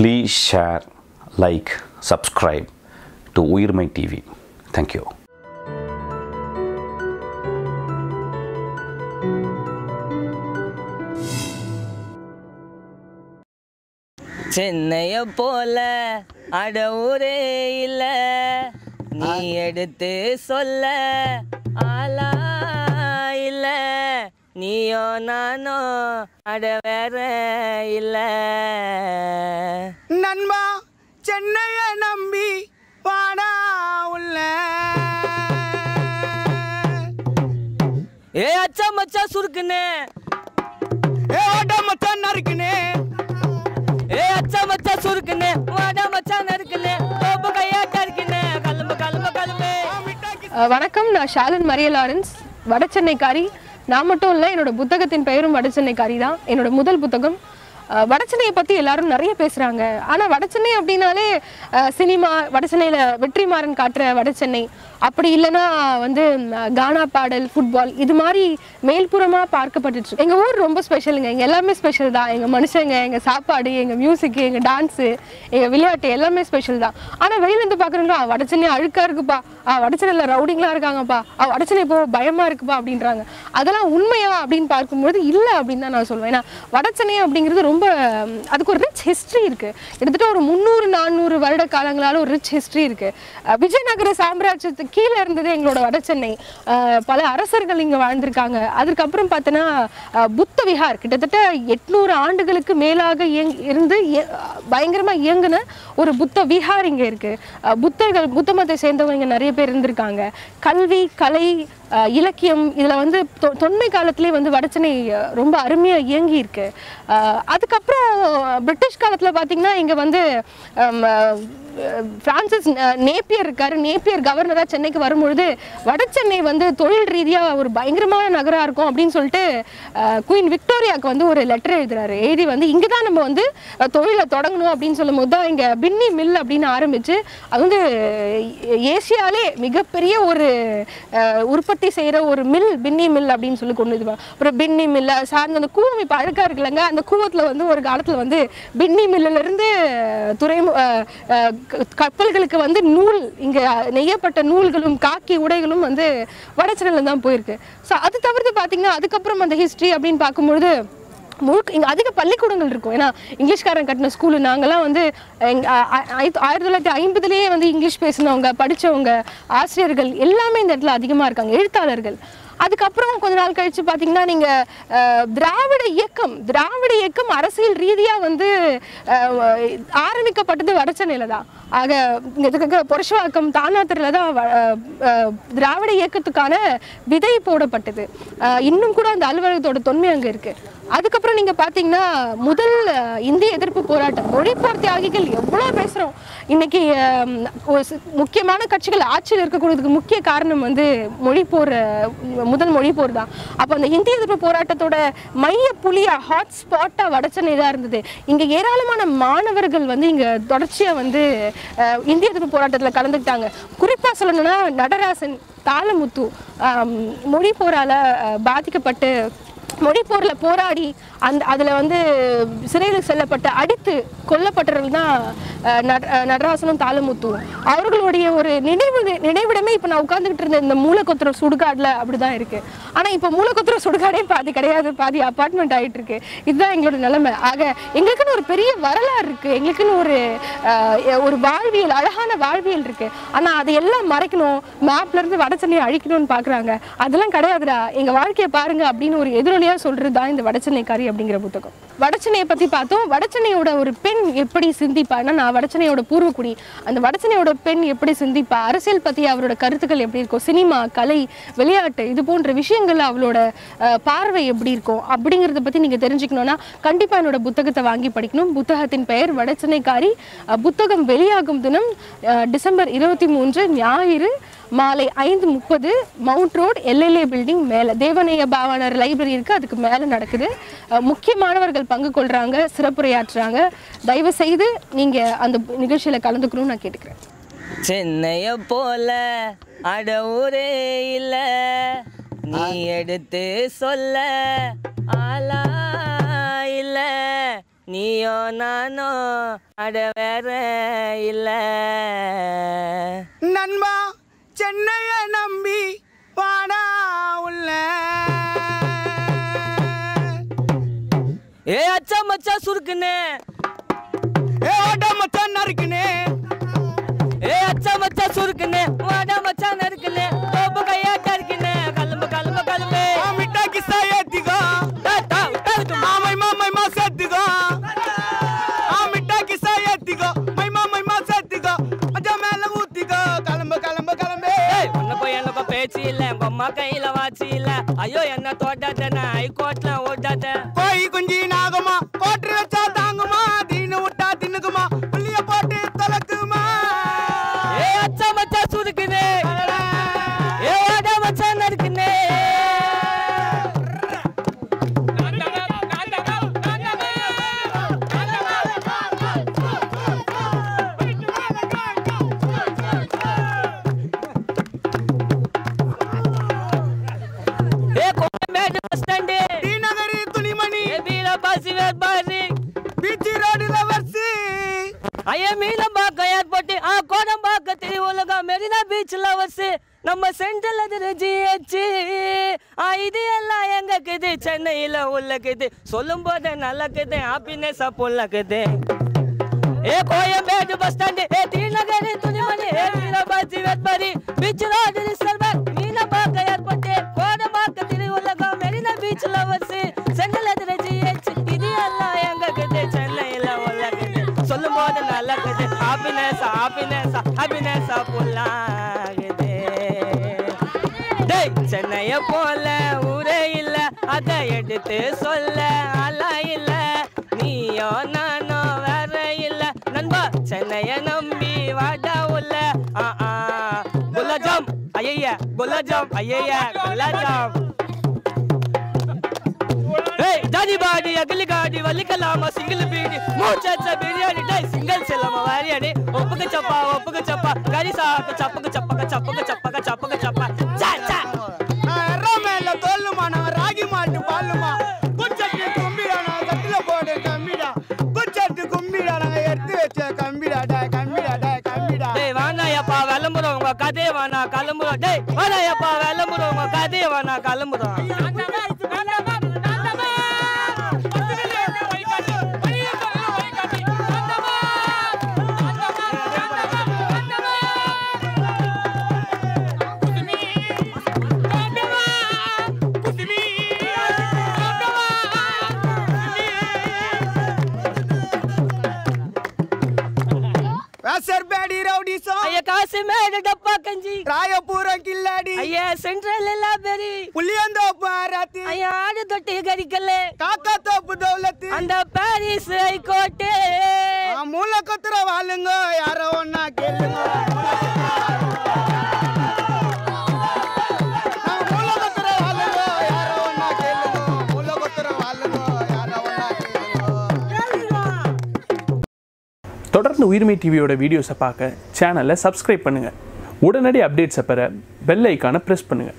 Please share like subscribe to Uyirmai TV thank you சென்னைய போல அட ஊரே இல்ல. நீ எடுத்து சொல்ல ஆளா இல்லை. நீயோ நானோ அட வேற இல்ல. நண்பா சென்னைய நம்பி வாடா உள்ள. ஏ அச்சா மச்சா சுருக்குன்னு. ஏ ஓட்ட மச்சான் நறுக்குனே ஏ அச்சா மச்சா சுருக்குன்னு. வாடா மச்சான் நறுக்குன்னு. தோப்பு கையாட்டா இருக்குன்னு. கிளம்பு கிளம்பு கிளம்பு அஹ் வணக்கம் நான் ஷாலன் மரிய லாரன்ஸ் வடசென்னைக்காரி. நான் மட்டும் இல்லை என்னோட புத்தகத்தின் பெயரும் வடசென்னைக்காரி தான் என்னோட முதல் புத்தகம் வடச்சென்னையை பற்றி எல்லாரும் நிறைய பேசுகிறாங்க ஆனால் வடச்சென்னை அப்படின்னாலே அஹ் சினிமா வெற்றி வெற்றிமாறன் காட்டுற வடசென்னை. அப்படி இல்லைன்னா வந்து கானா பாடல் ஃபுட்பால் இது மாதிரி மேல்புறமாக பார்க்கப்பட்டுருச்சு எங்கள் ஊர் ரொம்ப ஸ்பெஷலுங்க எங்கள் எல்லாமே ஸ்பெஷல் தான். எங்கள் மனுஷங்க எங்கள் சாப்பாடு எங்கள் மியூசிக்கு எங்கள் டான்ஸு எங்கள் விளையாட்டு எல்லாமே ஸ்பெஷல் தான். ஆனால் வெளியிலேருந்து பார்க்குறவங்க வடச்சென்னை அழுக்காக இருக்குப்பா. ஆ வடச்சென்னையில் ரவுடிங்லாம் இருக்காங்கப்பா. ஆ வடச்சென்னை இப்போ பயமாக இருக்குப்பா. அப்படின்றாங்க. அதெல்லாம் உண்மையா அப்படின்னு பார்க்கும்போது இல்லை அப்படின்னு தான் நான் சொல்லுவேன் ஏன்னா வடச்சென்னை அப்படிங்கிறது ரொம்ப ரொம்ப அதுக்கு ஒரு ரிச் ஹிஸ்ட்ரி இருக்குது கிட்டத்தட்ட ஒரு முந்நூறு நானூறு வருட காலங்களால் ஒரு ரிச் ஹிஸ்ட்ரி இருக்குது விஜயநகர சாம்ராஜ்யத்துக்கு கீழே இருந்தது எங்களோட வட சென்னை. பல அரசர்கள் இங்கே வாழ்ந்திருக்காங்க. அதுக்கப்புறம் பார்த்தோன்னா புத்த விஹார் கிட்டத்தட்ட எட்நூறு ஆண்டுகளுக்கு மேலாக இயங் இருந்து பயங்கரமாக இயங்கின ஒரு புத்த விஹார் இங்கே இருக்குது புத்தர்கள் புத்த மதத்தை சேர்ந்தவங்க இங்கே நிறைய பேர் இருந்திருக்காங்க. கல்வி கலை இலக்கியம் இதில் வந்து தொ- தொன்மை காலத்திலே வந்து வடச்சென்னை ரொம்ப அருமையாக இயங்கி இருக்கு அதுக்கப்புறம் பிரிட்டிஷ் காலத்தில் பார்த்திங்கன்னா இங்கே வந்து ஃப்ரான்சிஸ் நேப்பியர் இருக்காரு. நேப்பியர் கவர்னராக சென்னைக்கு வரும்பொழுது வடசென்னை வந்து தொழில் ரீதியாக ஒரு பயங்கரமான நகராக இருக்கும் அப்படின்னு சொல்லிட்டு குயின் விக்டோரியாவுக்கு வந்து ஒரு லெட்டர் எழுதுறாரு. எழுதி வந்து இங்கே தான் நம்ம வந்து தொழிலை தொடங்கணும் அப்படின்னு சொல்லும் போது தான் இங்கே பின்னி மில் அப்படின்னு ஆரம்பிச்சு அது வந்து ஏசியாலே மிகப்பெரிய ஒரு உற்பத்தி செய்கிற ஒரு மில் பின்னி மில் அப்படின்னு சொல்லி கொண்டு இது அப்புறம் பின்னி மில்ல சார்ந்த அந்த கூவம் இப்போ அழுக்காக இருக்குல்லங்க. அந்த கூவத்தில் வந்து ஒரு காலத்தில் வந்து பின்னி மில்லுல இருந்து துறை கப்பல்களுக்கு வந்து நூல் இங்கே நெய்யப்பட்ட நூல்களும் காக்கி உடைகளும் வந்து வடச்சென்னையில் தான் போயிருக்கு. ஸோ அது தவிர்த்து பார்த்தீங்கன்னா அதுக்கப்புறம் அந்த ஹிஸ்ட்ரி அப்படின்னு பார்க்கும்பொழுது முழுக்க இங்கே அதிக பள்ளிக்கூடங்கள் இருக்கும். ஏன்னா இங்கிலீஷ்காரன் கட்டின ஸ்கூலு நாங்கள்லாம் வந்து எங்க ஆயிரத்தி ஆயிரத்தி தொள்ளாயிரத்தி ஐம்பதுலேயே வந்து இங்கிலீஷ் பேசினவங்க படித்தவங்க ஆசிரியர்கள் எல்லாமே இந்த இடத்துல அதிகமாக இருக்காங்க எழுத்தாளர்கள். அதுக்கப்புறம் கொஞ்ச நாள் கழிச்சு பார்த்தீங்கன்னா நீங்கள் திராவிட இயக்கம் திராவிட இயக்கம் அரசியல் ரீதியாக வந்து ஆரம்பிக்கப்பட்டது வடசென்னையில் தான். ஆக இதுக்கு புரஷவாக்கம் தானாத்திரில் தான் திராவிட இயக்கத்துக்கான விதை போடப்பட்டது. இன்னும் கூட அந்த அலுவலகத்தோட தொன்மை அங்கே இருக்குது அதுக்கப்புறம் நீங்கள் பார்த்தீங்கன்னா முதல் இந்திய எதிர்ப்பு போராட்டம் மொழிப்போர் தியாகிகள் எவ்வளோ பேசுகிறோம் இன்னைக்கு முக்கியமான கட்சிகள் ஆட்சியில் இருக்கக்கூடியதுக்கு முக்கிய காரணம் வந்து மொழிப்போர் முதல் மொழிப்போர் தான். அப்போ அந்த இந்திய எதிர்ப்பு போராட்டத்தோட மைய புலியாக ஹாட் ஸ்பாட்டாக வடச்சென்னை தான் இருந்தது. இங்கே ஏராளமான மாணவர்கள் வந்து இங்கே தொடர்ச்சியாக வந்து இந்திய எதிர்ப்பு போராட்டத்தில் கலந்துக்கிட்டாங்க. குறிப்பாக சொல்லணும்னா நடராசன் தாளமுத்து மொழி போரால் பாதிக்கப்பட்டு மொழிப்போரில் போராடி அந்த அதில் வந்து சிறையில் செல்லப்பட்ட அடித்து கொல்லப்பட்டவர்கள் தான் நடராசனும் தாளமுத்துவும். அவர்களுடைய ஒரு நினைவு நினைவிடமே இப்போ நான் உட்காந்துக்கிட்டு இருந்த இந்த மூலக்கொத்துற சுடுகாடில் அப்படி தான் இருக்குது ஆனால் இப்போ மூலக்கொத்துற சுடுகாடே பாதி கிடையாது பாதி அப்பார்ட்மெண்ட் ஆகிட்டு இருக்கு இதுதான் எங்களோட நிலைமை. ஆக எங்களுக்குன்னு ஒரு பெரிய வரலாறு இருக்குது எங்களுக்குன்னு ஒரு ஒரு வாழ்வியல் அழகான வாழ்வியல் இருக்குது ஆனால் அதை எல்லாம் மறைக்கணும் மேப்லேருந்து வடச்சென்னையை அழிக்கணும்னு பார்க்குறாங்க அதெல்லாம் கிடையாதுடா. எங்கள் வாழ்க்கையை பாருங்க அப்படின்னு ஒரு எதிரொலியாக சொல்கிறது தான் இந்த வடச்சென்னைக்காரி அப்படிங்கிற புத்தகம்? வடச்சென்னையை பற்றி பார்த்தோம். வடச்சென்னையோட ஒரு பெண் எப்படி சிந்திப்பான்னா நான் வடச்சென்னையோட பூர்வக்குடி அந்த வடச்சென்னையோட பெண் எப்படி சிந்திப்பா அரசியல் பற்றி அவரோட கருத்துக்கள் எப்படி இருக்கும் சினிமா கலை விளையாட்டு இது போன்ற விஷயங்கள்ல அவளோட பார்வை எப்படி இருக்கும் அப்படிங்கிறத பற்றி நீங்கள் தெரிஞ்சுக்கணும்னா கண்டிப்பாக என்னோட புத்தகத்தை வாங்கி படிக்கணும். புத்தகத்தின் பெயர் வடச்சென்னைக்காரி புத்தகம் வெளியாகும் தினம் டிசம்பர் இருபத்தி மூன்று ஞாயிறு மாலை ஐந்து முப்பது மவுண்ட் ரோட் எல்எல்ஏ பில்டிங் மேலே. தேவநேய பாவனர் லைப்ரரி இருக்குது அதுக்கு மேலே நடக்குது. முக்கியமானவர்கள் பங்கு கொள்கிறாங்க சிறப்புரையாற்றுறாங்க. தயவு செய்து நீங்கள் அந்த நிகழ்ச்சியில் கலந்துக்கணும்னு நான் கேட்டுக்கிறேன். சென்னைய போல அட ஊரே இல்ல. நீ எடுத்து சொல்ல ஆளா இல்ல. நீயோ நானோ அட வேற இல்ல. நண்பா சென்னைய நம்பி வாடா உள்ள. ஏ அச்சா மச்சா சுருக்குன்னு ஏ ஓட்ட மச்சான் நறுக்குனே ஏ அச்சா மச்சா சுருக்குன்னு வாடா மச்சா நறுக்குன்னு தோப்பு கையாட்டா இருக்குன்னு கலம்பு கலம்பு கலம்பு ஆ மிட்டா கிஸ்ஸா ஏத்திக்கோ டா, டா, டா, மாமை மாமை மா சேர்த்துக்கோ ஆ மிட்டா கிஸ்ஸா ஏத்திக்கோ மைமா மைமா சேர்த்துக்கோ மச்சா மேல ஊத்திக்கோ கிளம்பு கிளம்பு கிளம்பு ஏய், உனக்கும் எனக்கும் பேச்சு இல்ல உங்க அம்மா கையில வாச்சு இல்ல ஐயோ என்ன ஐயா மீனம்பாக்கம் ஏர்போர்ட் ஆ கோடம்பாக்கம் திரு உலகம் மெரினா பீச்ல வச்சு நம்ம சென்ட்ரல் அது ஜிஹெச் ஆ இது எல்லாம் எங்க சென்னையில் உள்ளக்குது. சொல்லும் போது நல்லக்குது ஹாப்பினஸ் புல்லக்குது. ஏ கோயம்பேடு பஸ் ஸ்டாண்டு ஏ தீநகரி துணிமணி ஏ வீரபாசி வெட்பரி பீச் ரோடு போது நல்லக்குது ஹாப்பினஸ் ஹாப்பினஸ் ஹாப்பினஸ் புல்லாகுது டேய் சென்னைய போல ஊரே இல்ல அத எடுத்து சொல்ல ஆளா இல்ல நீயோ நானோ வேற இல்ல நண்பா சென்னைய நம்பி வாடா உள்ள ஆ ஆ குலாஜாம் ஐயா குலாஜாம் ஐயா குலாஜாம் பீடி மூச்சச்ச பிரியாணி. டேய் சிங்கிள் செல்லமா வாரியாடி ஒப்புக்கு சப்பா ஒப்புக்கு சப்பா. கறி சாக்கு சப்புக்கு சப்பக்க சப்புக்கு சப்பக்க சப்புக்கு சப்பா. சா சா. எற மேல தோல்லுமா நான் ராகி மாட்டு பாலுமா குச்சட்டு கும்பிடா நான் கட்டில போடு கம்பிடா. குச்சட்டு கும்பிடா நாங்க எடுத்து வச்ச கம்பிடா டே கம்பிடா டேய் வானாயப்பா விளம்புறோம் உங்க கதையை வேணா கிளம்புறோம் டேய் வானாயப்பா விளம்புறோம் உங்க கதையை வேணா யாரோ ஒன்னா கேளுங்க. நான் மூல கொத்துற வாழுங்க யாரோ ஒன்னா கேளுங்க. மூல கொத்துற வாழுங்க யாரோ ஒன்னா கேளுங்க. தொடர்ந்து உயிர்மை டிவியோட வீடியோஸை பார்க்க சேனலை சப்ஸ்கிரைப் பண்ணுங்கள் உடனடி அப்டேட்ஸை பெற பெல் ஐக்கானை ப்ரெஸ் பண்ணுங்கள்